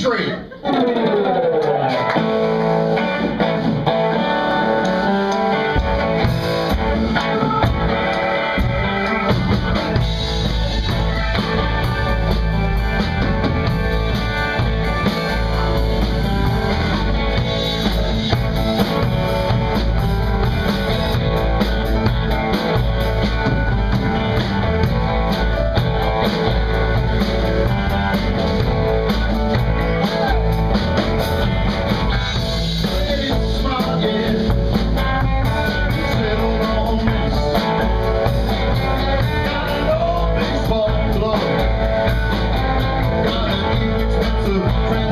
Kingtree. friend.